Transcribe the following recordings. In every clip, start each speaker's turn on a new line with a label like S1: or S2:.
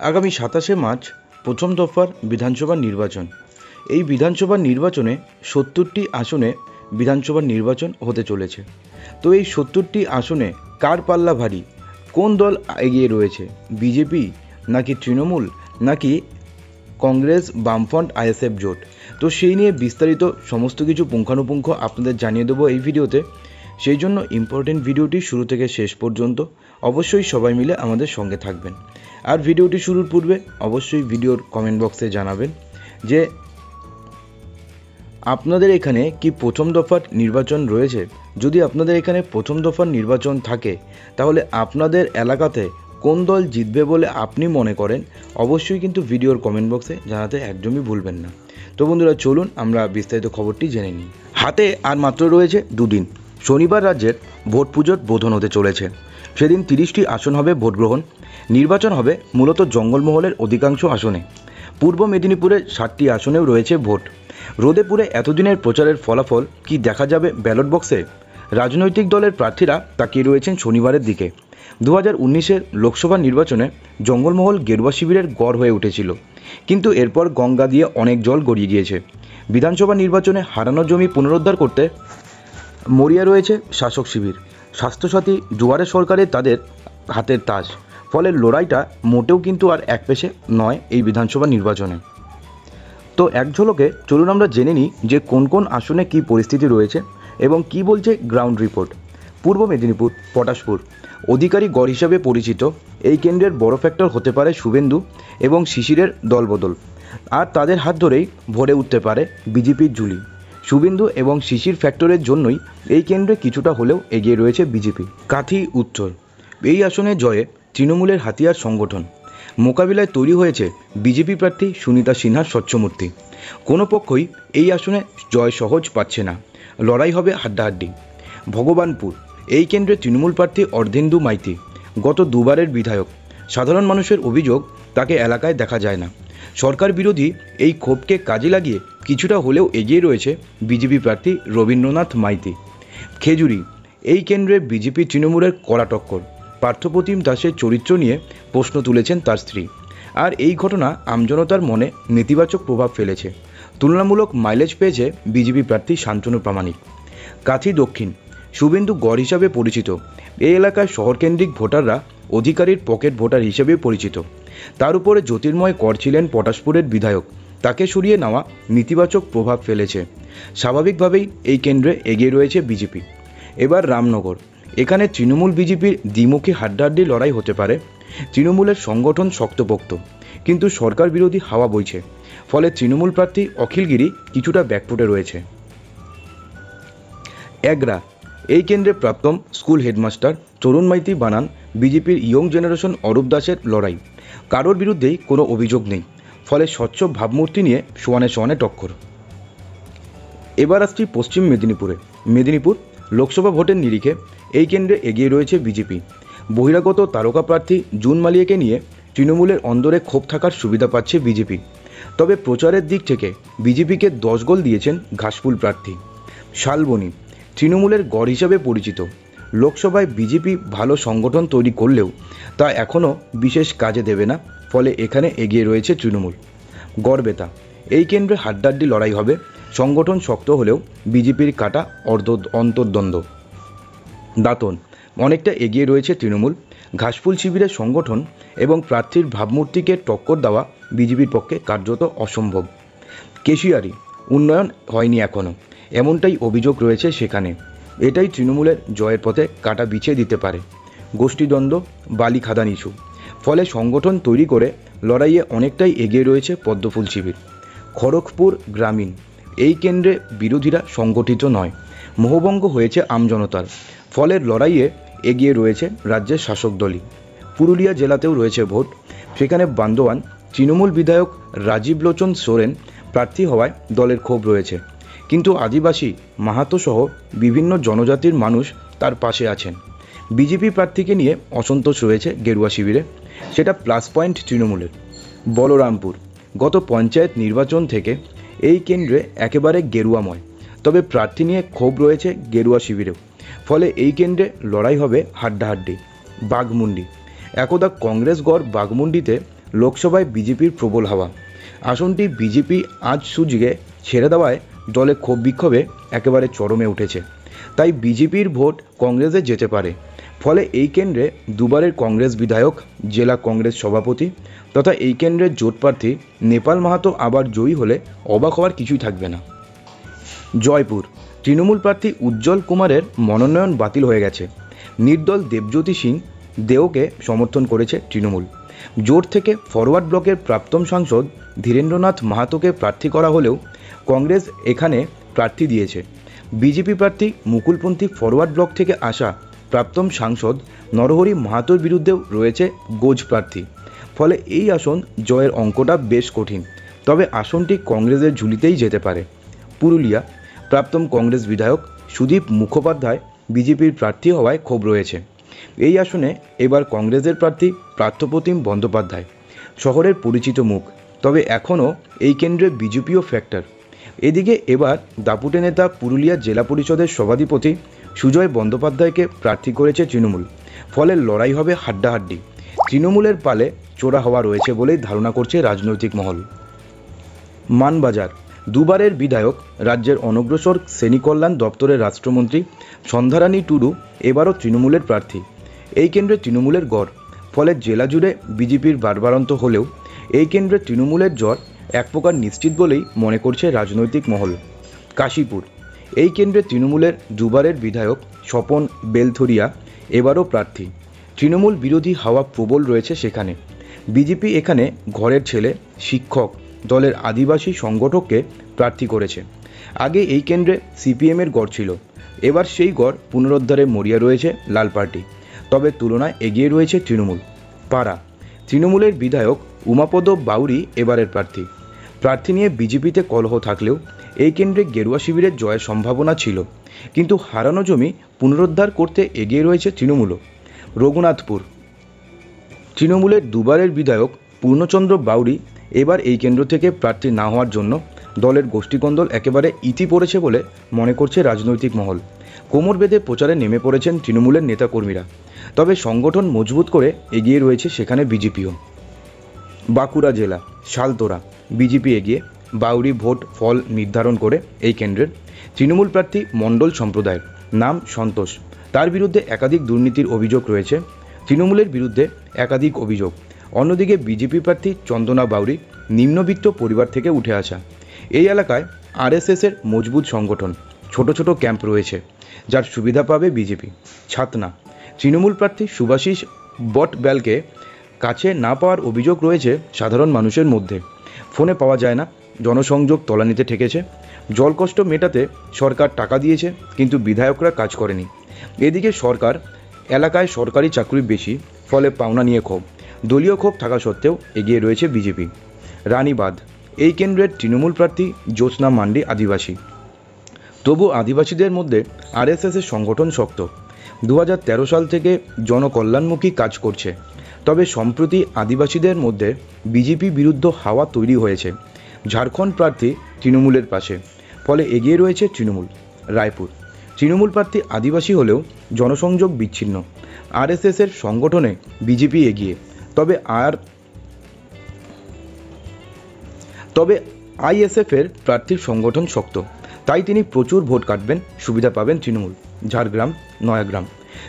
S1: আগামী সাতাশে মার্চ প্রথম দফার বিধানসভা নির্বাচন। এই বিধানসভা নির্বাচনে সত্তরটি আসনে বিধানসভা নির্বাচন হতে চলেছে। তো এই সত্তরটি আসনে কার পাল্লা ভারী? কোন দল এগিয়ে রয়েছে? বিজেপি নাকি তৃণমূল নাকি কংগ্রেস, বামফ্রন্ট, আইএসএফ জোট? তো সেই নিয়ে বিস্তারিত সমস্ত কিছু পুঙ্খানুপুঙ্খ আপনাদের জানিয়ে দেবো এই ভিডিওতে। সেই জন্য ইম্পর্টেন্ট ভিডিওটি শুরু থেকে শেষ পর্যন্ত অবশ্যই সবাই মিলে আমাদের সঙ্গে থাকবেন। আর ভিডিওটি শুরুর পূর্বে অবশ্যই ভিডিওর কমেন্ট বক্সে জানাবেন যে আপনাদের এখানে কি প্রথম দফার নির্বাচন রয়েছে? যদি আপনাদের এখানে প্রথম দফার নির্বাচন থাকে, তাহলে আপনাদের এলাকাতে কোন দল জিতবে বলে আপনি মনে করেন? অবশ্যই কিন্তু ভিডিওর কমেন্ট বক্সে জানাতে একদমই ভুলবেন না। তো বন্ধুরা, চলুন আমরা বিস্তারিত খবরটি জেনে নিই। হাতে আর মাত্র রয়েছে দুদিন। শনিবার রাজ্যের ভোট পুজোর বোধন হতে চলেছে। সেদিন তিরিশটি আসন হবে ভোট গ্রহণ নির্বাচন হবে মূলত জঙ্গলমহলের অধিকাংশ আসনে। পূর্ব মেদিনীপুরের ষাটটি আসনেও রয়েছে ভোট। রোদেপুরে এতদিনের প্রচারের ফলাফল কি দেখা যাবে ব্যালট বক্সে? রাজনৈতিক দলের প্রার্থীরা তাকিয়ে রয়েছেন শনিবারের দিকে। দু হাজার উনিশের লোকসভা নির্বাচনে জঙ্গলমহল গেরুয়া শিবিরের গড় হয়ে উঠেছিল। কিন্তু এরপর গঙ্গা দিয়ে অনেক জল গড়িয়ে গিয়েছে। বিধানসভা নির্বাচনে হারানো জমি পুনরুদ্ধার করতে মরিয়া রয়েছে শাসক শিবির। স্বাস্থ্যসাথী জোয়ারে সরকারের তাদের হাতের তাস। ফলে লড়াইটা মোটেও কিন্তু আর এক পেশে নয় এই বিধানসভা নির্বাচনে। তো এক ঝলকে চলুন আমরা জেনে নিই যে কোন কোন আসনে কী পরিস্থিতি রয়েছে এবং কি বলছে গ্রাউন্ড রিপোর্ট। পূর্ব মেদিনীপুর, পটাশপুর। অধিকারী গড় হিসাবে পরিচিত, এই কেন্দ্রের বড় ফ্যাক্টর হতে পারে শুভেন্দু এবং শিশিরের দলবদল। আর তাদের হাত ধরেই ভরে উঠতে পারে বিজেপির ঝুলি। শুভেন্দু এবং শিশির ফ্যাক্টরের জন্যই এই কেন্দ্রে কিছুটা হলেও এগিয়ে রয়েছে বিজেপি। কাথি উত্তর। এই আসনে জয়ে তৃণমূলের হাতিয়ার সংগঠন। মোকাবিলায় তৈরি হয়েছে বিজেপি প্রার্থী সুনিতা সিনহার স্বচ্ছমূর্তি। কোনো পক্ষই এই আসনে জয় সহজ পাচ্ছে না। লড়াই হবে হাড্ডাহাড্ডি। ভগবানপুর, এই কেন্দ্রে তৃণমূল প্রার্থী অর্ধেন্দু মাইতি, গত দুবারের বিধায়ক। সাধারণ মানুষের অভিযোগ, তাকে এলাকায় দেখা যায় না। সরকার বিরোধী এই ক্ষোভকে কাজে লাগিয়ে কিছুটা হলেও এগিয়ে রয়েছে বিজেপি প্রার্থী রবীন্দ্রনাথ মাইতি। খেজুরি, এই কেন্দ্রে বিজেপি তৃণমূলের কড়া টক্কর। পার্থপ্রতিম দাসের চরিত্র নিয়ে প্রশ্ন তুলেছেন তার স্ত্রী। আর এই ঘটনা আমজনতার মনে নেতিবাচক প্রভাব ফেলেছে। তুলনামূলক মাইলেজ পেয়েছে বিজেপি প্রার্থী শান্তনু প্রামাণিক। কাথি দক্ষিণ, শুভেন্দু গড় হিসাবে পরিচিত। এই এলাকায় শহরকেন্দ্রিক ভোটাররা অধিকারীর পকেট ভোটার হিসেবে পরিচিত। তার উপরে জ্যোতির্ময় কর ছিলেন পটাশপুরের বিধায়ক। তাকে সরিয়ে নেওয়া নেতিবাচক প্রভাব ফেলেছে। স্বাভাবিকভাবেই এই কেন্দ্রে এগিয়ে রয়েছে বিজেপি। এবার রামনগর এখানে তৃণমূল বিজেপির দ্বিমুখী হাড্ডাহাড্ডি লড়াই হতে পারে। তৃণমূলের সংগঠন শক্তপোক্ত, কিন্তু সরকার বিরোধী হাওয়া বইছে। ফলে তৃণমূল প্রার্থী অখিলগিরি কিছুটা ব্যাকফুটে রয়েছে। এগরা, এই কেন্দ্রে প্রাপ্তম স্কুল হেডমাস্টার তরুণ মাইতি বানান বিজেপির ইয়ং জেনারেশন অরূপ দাসের লড়াই। কারোর বিরুদ্ধেই কোনো অভিযোগ নেই, ফলে স্বচ্ছ ভাবমূর্তি নিয়ে সোয়ানে সোয়ানে টক্কর। এবার আসছি পশ্চিম মেদিনীপুরে। মেদিনীপুর লোকসভা ভোটের নিরিখে এই কেন্দ্রে এগিয়ে রয়েছে বিজেপি। বহিরাগত তারকা প্রার্থী জুন মালিয়াকে নিয়ে তৃণমূলের অন্দরে ক্ষোভ থাকার সুবিধা পাচ্ছে বিজেপি। তবে প্রচারের দিক থেকে বিজেপিকে দশ গোল দিয়েছেন ঘাসফুল প্রার্থী। শালবনী, তৃণমূলের গড় হিসাবে পরিচিত। লোকসভায় বিজেপি ভালো সংগঠন তৈরি করলেও তা এখনও বিশেষ কাজে দেবে না, ফলে এখানে এগিয়ে রয়েছে তৃণমূল। গড়বেতা, এই কেন্দ্রে হাড্ডাড্ডি লড়াই হবে, সংগঠন শক্ত হলেও বিজেপির কাটা অর্ধ অন্তর্দ্বন্দ্ব। দাঁতন। অনেকটা এগিয়ে রয়েছে তৃণমূল। ঘাসফুল শিবিরের সংগঠন এবং প্রার্থীর ভাবমূর্তিকে টক্কর দেওয়া বিজেপির পক্ষে কার্যত অসম্ভব। কেশিয়ারি, উন্নয়ন হয়নি এখনও এমনটাই অভিযোগ রয়েছে সেখানে। এটাই তৃণমূলের জয়ের পথে কাটা বিছিয়ে দিতে পারে। গোষ্ঠীদ্বন্দ্ব, বালি খাদান ইস্যু। ফলে সংগঠন তৈরি করে লড়াইয়ে অনেকটাই এগিয়ে রয়েছে পদ্মফুল শিবির। খড়গপুর গ্রামীণ, এই কেন্দ্রে বিরোধীরা সংগঠিত নয়। মোহভঙ্গ হয়েছে আমজনতার। ফলে লড়াইয়ে এগিয়ে রয়েছে রাজ্যের শাসক দলই। পুরুলিয়া জেলাতেও রয়েছে ভোট। সেখানে বান্দোয়ান, তৃণমূল বিধায়ক রাজীব লোচন সোরেন প্রার্থী হওয়ায় দলের ক্ষোভ রয়েছে। কিন্তু আদিবাসী, মাহাতো সহ বিভিন্ন জনজাতির মানুষ তার পাশে আছেন। বিজেপি প্রার্থীকে নিয়ে অসন্তোষ রয়েছে গেরুয়া শিবিরে। সেটা প্লাস পয়েন্ট তৃণমূলের। বলরামপুর, গত পঞ্চায়েত নির্বাচন থেকে এই কেন্দ্রে একেবারে গেরুয়াময়। তবে প্রার্থী নিয়ে ক্ষোভ রয়েছে গেরুয়া শিবিরেও। ফলে এই কেন্দ্রে লড়াই হবে হাড্ডাহাড্ডি, বাঘমুন্ডি। একদা কংগ্রেস গড় বাঘমুন্ডিতে লোকসভায় বিজেপির প্রবল হাওয়া। আসনটি বিজেপি আজ সুজিয়ে ছেড়ে দেওয়ায় দলে ক্ষোভ বিক্ষোভে একেবারে চরমে উঠেছে। তাই বিজেপির ভোট কংগ্রেসে যেতে পারে। ফলে এই কেন্দ্রে দুবারের কংগ্রেস বিধায়ক, জেলা কংগ্রেস সভাপতি তথা এই কেন্দ্রের জোট প্রার্থী নেপাল মাহাতো আবার জয়ী হলে অবাক হওয়ার কিছুই থাকবে না। জয়পুর তৃণমূল প্রার্থী উজ্জ্বল কুমারের মনোনয়ন বাতিল হয়ে গেছে। নির্দল দেবজ্যোতি সিং দেওকে সমর্থন করেছে তৃণমূল। জোট থেকে ফরওয়ার্ড ব্লকের প্রাক্তন সাংসদ ধীরেন্দ্রনাথ মাহাতোকে প্রার্থী করা হলেও কংগ্রেস এখানে প্রার্থী দিয়েছে। বিজেপি প্রার্থী মুকুলপন্থী ফরওয়ার্ড ব্লক থেকে আসা প্রাক্তন সাংসদ নরহরি মাহাতোর বিরুদ্ধেও রয়েছে গোজ প্রার্থী। ফলে এই আসন জয়ের অঙ্কটা বেশ কঠিন। তবে আসনটি কংগ্রেসের ঝুলিতেই যেতে পারে। পুরুলিয়া প্রাক্তন কংগ্রেস বিধায়ক সুদীপ মুখোপাধ্যায় বিজেপির প্রার্থী হওয়ায় ক্ষোভ রয়েছে। এই আসনে এবার কংগ্রেসের প্রার্থী পার্থপ্রতিম বন্দ্যোপাধ্যায়, শহরের পরিচিত মুখ। তবে এখনও এই কেন্দ্রে বিজেপিও ফ্যাক্টর এদিকে এবার দাপুটে নেতা পুরুলিয়া জেলা পরিষদের সভাধিপতি সুজয় বন্দ্যোপাধ্যায়কে প্রার্থী করেছে তৃণমূল। ফলে লড়াই হবে হাড্ডাহাড্ডি। তৃণমূলের পালে চোরা হওয়া রয়েছে বলেই ধারণা করছে রাজনৈতিক মহল। মানবাজার দুবারের বিধায়ক, রাজ্যের অনগ্রসর শ্রেণীকল্যাণ দপ্তরের রাষ্ট্রমন্ত্রী সন্ধ্যারানী টুডু এবারও তৃণমূলের প্রার্থী। এই কেন্দ্রে তৃণমূলের গড়, ফলে জেলা জুড়ে বিজেপির বারবারন্ত হলেও এই কেন্দ্রে তৃণমূলের জ্বর এক প্রকার নিশ্চিত বলেই মনে করছে রাজনৈতিক মহল। কাশীপুর, এই কেন্দ্রে তৃণমূলের দুবারের বিধায়ক স্বপন বেলথরিয়া এবারও প্রার্থী। তৃণমূল বিরোধী হাওয়া প্রবল রয়েছে সেখানে। বিজেপি এখানে ঘরের ছেলে, শিক্ষক দলের আদিবাসী সংগঠককে প্রার্থী করেছে। আগে এই কেন্দ্রে সিপিএমের গড় ছিল। এবার সেই গড় পুনরুদ্ধারে মরিয়া রয়েছে লাল পার্টি। তবে তুলনায় এগিয়ে রয়েছে তৃণমূল। পাড়া। তৃণমূলের বিধায়ক উমাপদ বাউরি এবারের প্রার্থী। প্রার্থী নিয়ে বিজেপিতে কলহ থাকলেও এই কেন্দ্রে গেরুয়া শিবিরের জয়ের সম্ভাবনা ছিল। কিন্তু হারানো জমি পুনরুদ্ধার করতে এগিয়ে রয়েছে তৃণমূলও রঘুনাথপুর। তৃণমূলের দুবারের বিধায়ক পূর্ণচন্দ্র বাউরি এবার এই কেন্দ্র থেকে প্রার্থী না হওয়ার জন্য দলের গোষ্ঠীকন্দল একেবারে ইতি পড়েছে বলে মনে করছে রাজনৈতিক মহল। কোমর বেঁধে প্রচারে নেমে পড়েছেন তৃণমূলের নেতাকর্মীরা। তবে সংগঠন মজবুত করে এগিয়ে রয়েছে সেখানে বিজেপিও। বাঁকুড়া জেলা, শালতোরা, বিজেপি এগিয়ে বাউরি ভোট ফল নির্ধারণ করে এই কেন্দ্রের তৃণমূল প্রার্থী মণ্ডল সম্প্রদায়ের নাম সন্তোষ। তার বিরুদ্ধে একাধিক দুর্নীতির অভিযোগ রয়েছে। তৃণমূলের বিরুদ্ধে একাধিক অভিযোগ। অন্যদিকে বিজেপি প্রার্থী চন্দনা বাউরি নিম্নবিত্ত পরিবার থেকে উঠে আসা। এই এলাকায় আরএসএসের মজবুত সংগঠন, ছোট ছোট ক্যাম্প রয়েছে, যার সুবিধা পাবে বিজেপি। ছাতনা, তৃণমূল প্রার্থী সুভাষিস বটব্যালকে কাছে না পাওয়ার অভিযোগ রয়েছে সাধারণ মানুষের মধ্যে। ফোনে পাওয়া যায় না, জনসংযোগ তলানিতে ঠেকেছে, জলকষ্ট মেটাতে সরকার টাকা দিয়েছে, কিন্তু বিধায়করা কাজ করেনি। এদিকে সরকার, এলাকায় সরকারি চাকরি বেশি, ফলে পাওনা নিয়ে ক্ষোভ। দলীয় ক্ষোভ থাকা সত্ত্বেও এগিয়ে রয়েছে বিজেপি। রানীবাঁধ, এই কেন্দ্রের তৃণমূল প্রার্থী জ্যোৎস্না মান্ডি আদিবাসী। তবু আদিবাসীদের মধ্যে আরএসএসের সংগঠন শক্ত। দু হাজার তেরো সাল থেকে জনকল্যাণমুখী কাজ করছে। তবে সম্প্রতি আদিবাসীদের মধ্যে বিজেপি বিরুদ্ধ হাওয়া তৈরি হয়েছে। ঝাড়খণ্ড প্রার্থী তৃণমূলের পাশে, ফলে এগিয়ে রয়েছে তৃণমূল। রায়পুর, তৃণমূল প্রার্থী আদিবাসী হলেও জনসংযোগ বিচ্ছিন্ন। আরএসএসের সংগঠনে বিজেপি এগিয়ে। তবে আর তবে আইএসএফের প্রার্থীর সংগঠন শক্ত। তাই তিনি প্রচুর ভোট কাটবেন, সুবিধা পাবেন তৃণমূল। ঝাড়গ্রাম, নয়াগ্রাম।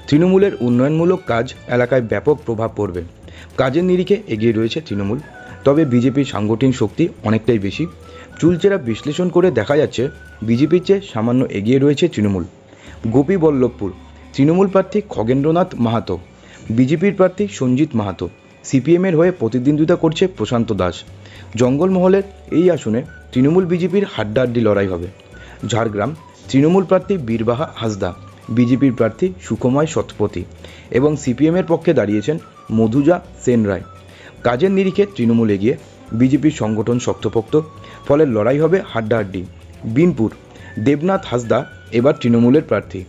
S1: তৃণমূলের উন্নয়নমূলক কাজ এলাকায় ব্যাপক প্রভাব পড়বে। কাজের নিরিখে এগিয়ে রয়েছে তৃণমূল। তবে বিজেপির সাংগঠনিক শক্তি অনেকটাই বেশি। চুলচেরা বিশ্লেষণ করে দেখা যাচ্ছে, বিজেপির চেয়ে সামান্য এগিয়ে রয়েছে তৃণমূল। গোপীবল্লভপুর। তৃণমূল প্রার্থী খগেন্দ্রনাথ মাহাতো। বিজেপির প্রার্থী সঞ্জিত মাহাতো। সিপিএমের হয়ে প্রতিদ্বন্দ্বিতা করছে প্রশান্ত দাস। জঙ্গলমহলের এই আসনে তৃণমূল বিজেপির হাড্ডাহাড্ডি লড়াই হবে। ঝাড়গ্রাম তৃণমূল প্রার্থী বীরবাহা হাসদা, বিজেপির প্রার্থী সুখময় শতপথী এবং সিপিএমের পক্ষে দাঁড়িয়েছেন মধুজা সেন রায়। কাজের নিরিখে তৃণমূল এগিয়ে বিজেপির সংগঠন শক্তপোক্ত, ফলে লড়াই হবে হাড্ডাহাড্ডি। বিনপুর, দেবনাথ হাসদা এবার তৃণমূলের প্রার্থী।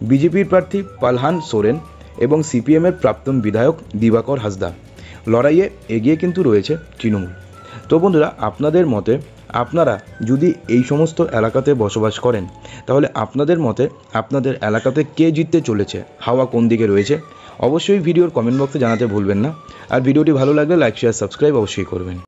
S1: বিজেপির প্রার্থী পালহান সোরেন এবং সিপিএমের প্রাক্তন বিধায়ক দিবাকর হাসদা। লড়াইয়ে এগিয়ে কিন্তু রয়েছে তৃণমূল। তো বন্ধুরা, আপনাদের মতে আপনারা যদি এই সমস্ত এলাকাতে বসবাস করেন, তাহলে আপনাদের মতে আপনাদের এলাকাতে কে জিততে চলেছে? হাওয়া কোন দিকে রয়েছে? অবশ্যই ভিডিওর কমেন্ট বক্সে জানাতে ভুলবেন না। আর ভিডিওটি ভালো লাগলে লাইক শেয়ার সাবস্ক্রাইব অবশ্যই করবেন।